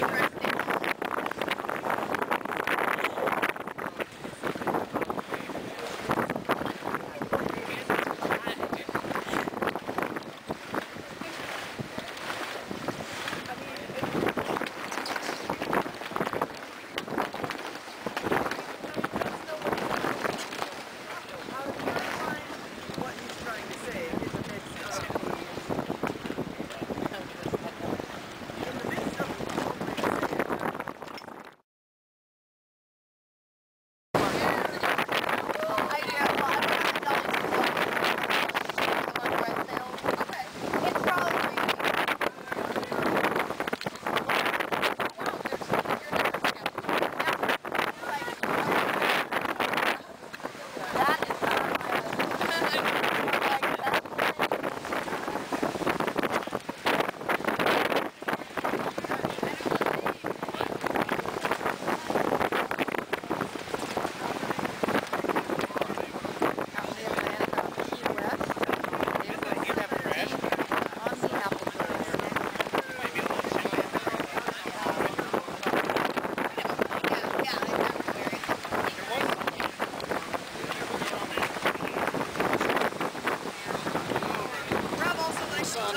sun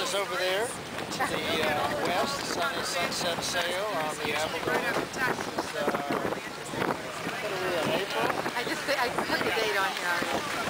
is over there to the uh, west. Sun is sunset sail on the Appledore. It's, uh, April? I just I put the date on here.